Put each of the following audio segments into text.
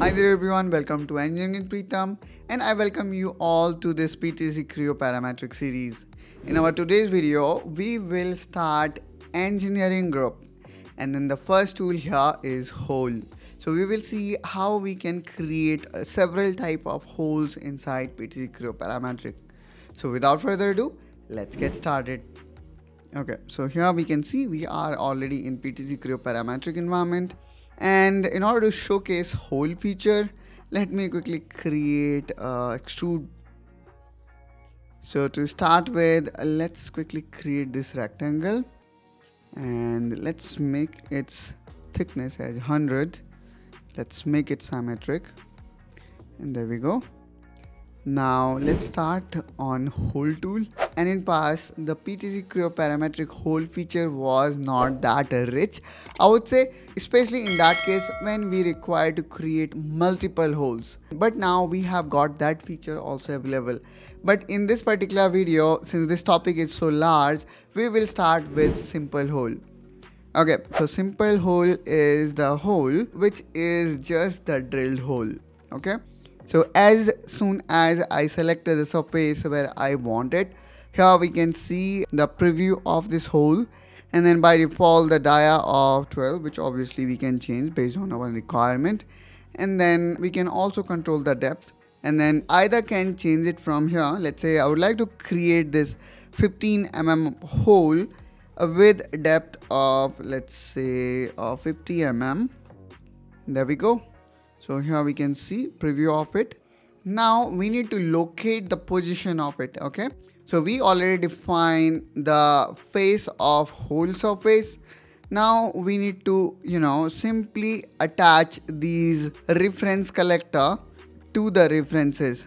Hi there everyone, welcome to Engineering Pritam and I welcome you all to this PTC Creo Parametric series. In our today's video, we will start engineering group and then the first tool here is hole. So we will see how we can create uh, several type of holes inside PTC Creo Parametric. So without further ado, let's get started. Okay, so here we can see we are already in PTC Creo parametric environment. And in order to showcase hole feature, let me quickly create extrude. So to start with, let's quickly create this rectangle and let's make its thickness as 100. Let's make it symmetric and there we go. Now let's start on hole tool and in past the PTC Creo parametric hole feature was not that rich. I would say especially in that case when we require to create multiple holes. But now we have got that feature also available. But in this particular video since this topic is so large we will start with simple hole. Okay so simple hole is the hole which is just the drilled hole. Okay? So as soon as I select the surface where I want it, here we can see the preview of this hole. And then by default the dia of 12 which obviously we can change based on our requirement. And then we can also control the depth. And then either can change it from here. Let's say I would like to create this 15 mm hole with depth of let's say uh, 50 mm. There we go. So here we can see preview of it now we need to locate the position of it okay? So we already define the face of whole surface. Now we need to you know simply attach these reference collector to the references.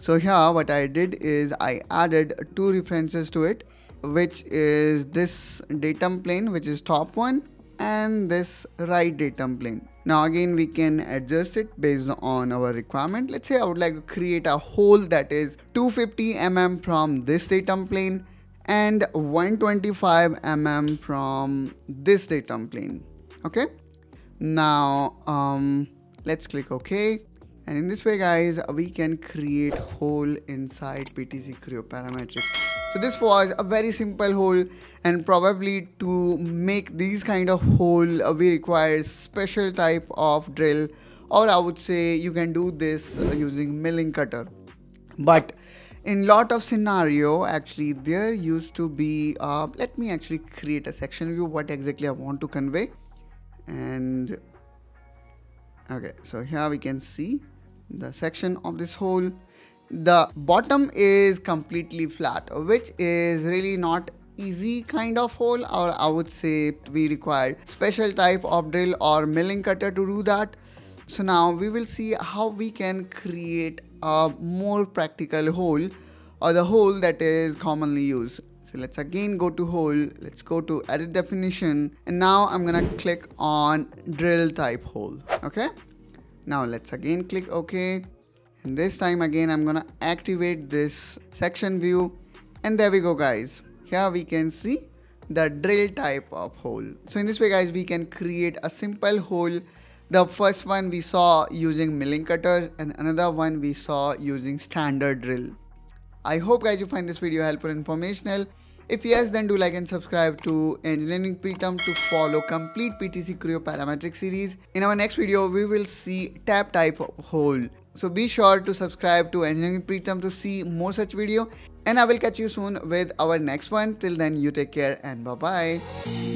So here what i did is i added two references to it which is this datum plane which is top one and this right datum plane now again we can adjust it based on our requirement. Let's say I would like to create a hole that is 250 mm from this datum plane and 125 mm from this datum plane. Okay. Now um, let's click OK. And in this way guys, we can create hole inside PTC Creo Parametric. So this was a very simple hole and probably to make these kind of hole uh, we require special type of drill or I would say you can do this uh, using milling cutter. But in lot of scenario actually there used to be uh, let me actually create a section view what exactly I want to convey and okay so here we can see the section of this hole the bottom is completely flat which is really not easy kind of hole or I would say we require special type of drill or milling cutter to do that. So now we will see how we can create a more practical hole or the hole that is commonly used. So let's again go to hole, let's go to edit definition and now I'm gonna click on drill type hole, okay? Now let's again click OK and this time again I'm gonna activate this section view. And there we go guys. Here we can see the drill type of hole. So in this way guys we can create a simple hole. The first one we saw using milling cutter and another one we saw using standard drill. I hope guys you find this video helpful and informational. If yes, then do like and subscribe to Engineering Pritam to follow complete PTC Creo parametric series. In our next video, we will see tap type of hole. So be sure to subscribe to Engineering Pritam to see more such video and I will catch you soon with our next one. Till then you take care and bye bye.